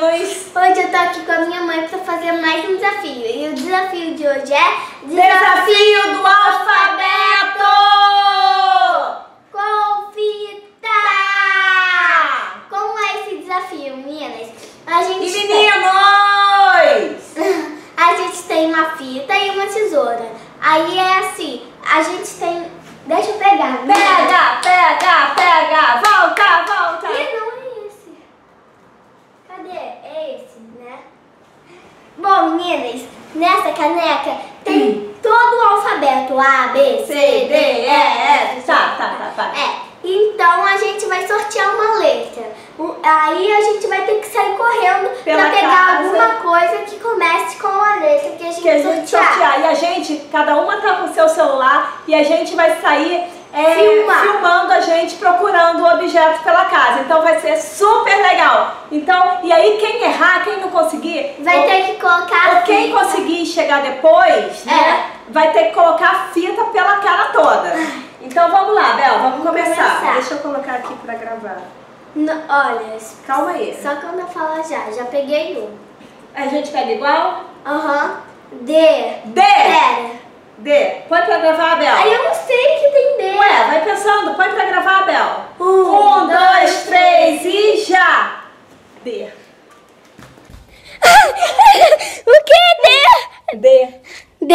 meninos? Hoje eu tô aqui com a minha mãe pra fazer mais um desafio. E o desafio de hoje é Desafio do alfabeto! com fita! Como é esse desafio, meninas? A gente E tem- meninos? A gente tem uma fita e uma tesoura. Aí é assim, a gente tem. Deixa eu pegar. Pega, pega, pega! Volta, volta! Ih, não é esse. Cadê? É esse, né? Bom, meninas, nessa caneca tem todo o alfabeto A, B, C, D, E, F. Tá, tá, tá, tá. É, então a gente vai sortear uma letra. Aí a gente vai ter que sair correndo Pela pra pegar casa. alguma coisa que comece com a letra que a gente, que a gente sortear. sortear. E a gente, cada uma tá com o seu celular e a gente vai sair é, filmando a gente procurando o objeto pela casa. Então vai ser super legal. Então, e aí quem errar, quem não conseguir, Vai ou- ter que colocar ou quem conseguir chegar depois, né, vai ter que colocar a fita pela cara toda. Então vamos lá, Bel, vamos, Vamos começar. começar. Deixa eu colocar aqui pra gravar. N- olha, Calma aí. só quando eu falar já, já peguei um. A gente pega igual? Aham. D. D! Pera. D. Põe pra gravar, Bel. Aí eu não sei que tem D. Ué, vai pensando, põe pra gravar, Bel. Um, Um, dois, três e já! D. o que é D. D? D.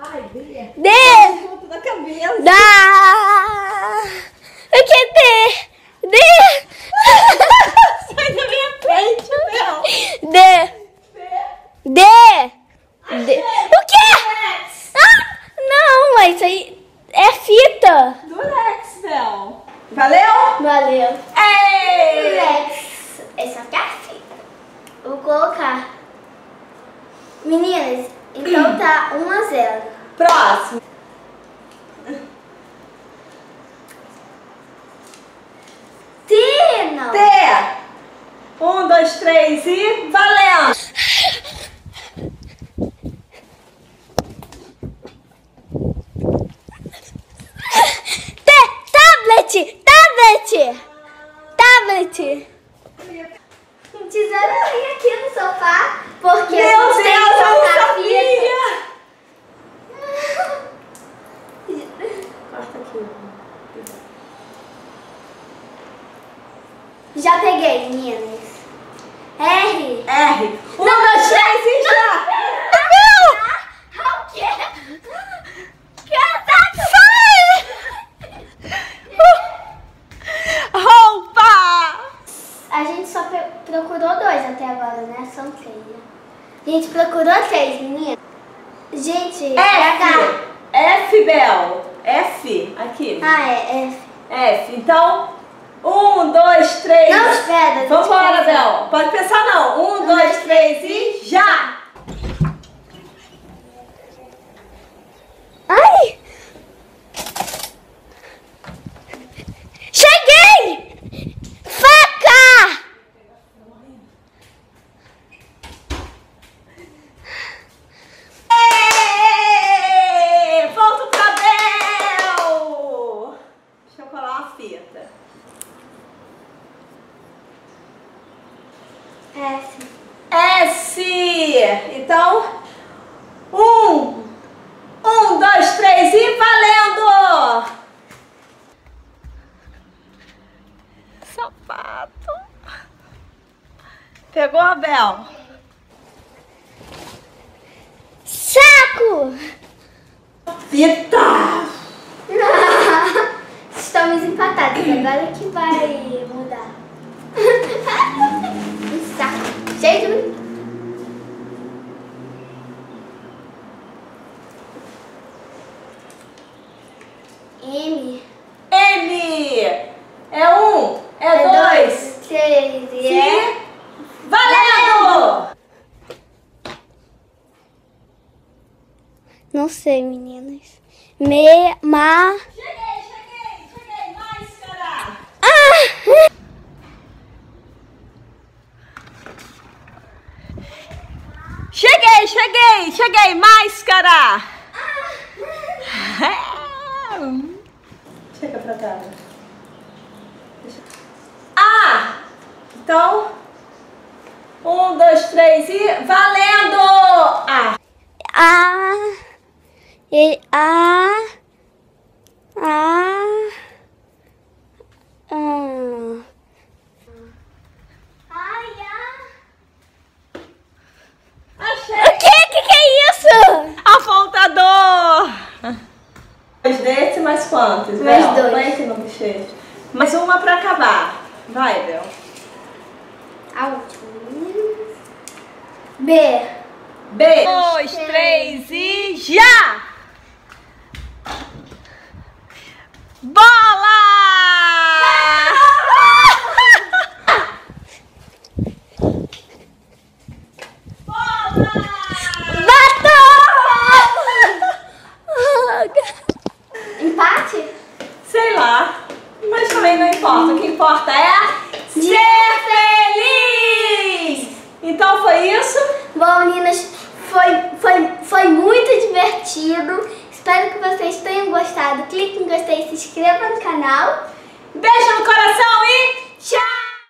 Ai, D. D. Ponto da cabeça. Dá. O que é D? D. Sai da minha frente, Bel. D. D. D. D. O quê? Ah, não, mas isso aí é fita. Durex, Bel. Valeu? Valeu. Ei! Lex. Essa fita. Vou colocar. Meninas, então tá 1 a 0. Próximo. T, não. T. Um, dois, três e valendo! Tesoura vem aqui no sofá, porque Meu eu não colocar a sabia! fita. Corta aqui. Já peguei, meninas. R. R. Um, dois, três e já! Não! O quê? Caraca! Roupa! A gente só pe- procurou dois até agora, né? São três. né? A gente procurou três, meninas. Gente, é H. F. Bel. F. Aqui. Ah, é F. F. Então, um, dois, três. Não, espera. Vambora. Bel. Pode pensar não. Um, dois, três e já! Ai! Cheguei! Faca! Ê, Volta pra Bel! Deixa eu colar uma fita. F. S. Então, um, um, dois, três e valendo! Sapato. Pegou a Bel? Saco! Fita! Agora que vai mudar. Um saco. Cheio de... M. M. É um, é, dois. três e E é... valendo! Não sei, meninas. Me, ma... Cheguei, cheguei, cheguei. Máscara. Ah! Cheguei, cheguei, cheguei. Máscara. Chega pra cá. A. Então, um, dois, três e valendo! A. A. E, a. A. A. Ai, a. Achei! O que? Que que é isso? Apontador! Dois desse, mais quantos? Mais Bel? dois. Põe aqui no bochecho. Mais uma pra acabar. Vai, Bel. A última. B. B. Dois, três e já! Bola! Empate? Sei lá, mas também não importa. O que importa é ser feliz! Então foi isso. Bom, meninas, foi, foi, foi muito divertido. Espero que vocês tenham gostado. Clique em gostei, se inscreva no canal. Beijo no coração e tchau!